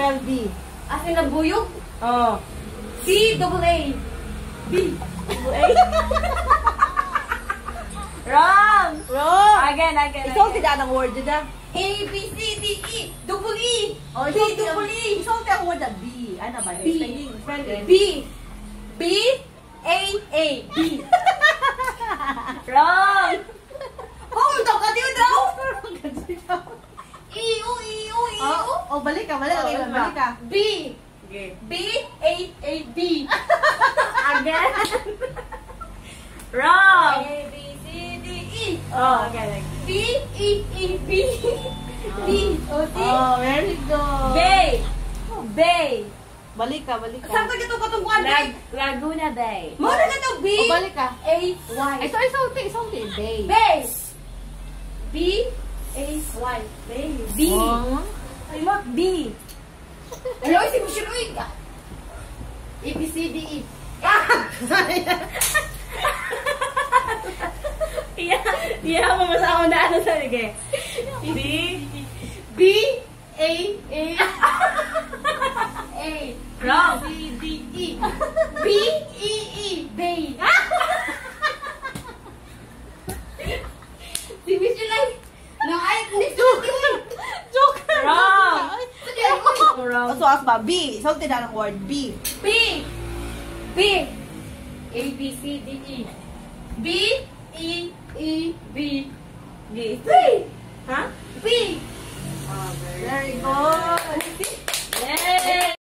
Spell B. As in nabuyog. Oh. C double A. B. Double A. Wrong. Wrong. Again, again. Isulti na ang word dyan. A, B, C, D, E. Double E. Oh, B, double E. Isulti ang word na B. Ano ba? B. B. B. A, A. B. Wrong. Oh, ito ka din daw. E, U, E, U, E, U. Oh, oh, balik ka, balik ka. Oh, balik ka. B. Okay. B, A, A, B. Again. Wrong. A, B, C, D, E. Oh, okay. okay. B, E, E, B. B. O, C. Oh, very good. Bay. Bay. Balik ka, balik ka. Saan ka dito katungkuhan, Bay? Laguna Bay. Mo na ka B. Oh, balik ka. A, Y. Ito, isulti, isulti. Bay. Bay. B, A, Y. Bay. B. Oh. Ay, mo, B. Hello, si Michelle Uy. A, B, C, D, E. Iya, iya ako masama na ano sa sige. B, B, A, A. A. Wrong. C, D, E. B, E, E. Bay. si Michelle ay, na ay, joke. Joke. Wrong. Wrong. So, as ba? B. Isulti na ang word. B. B. B. A, B, C, D, E. B, E, E, B. B. B. Ha? B.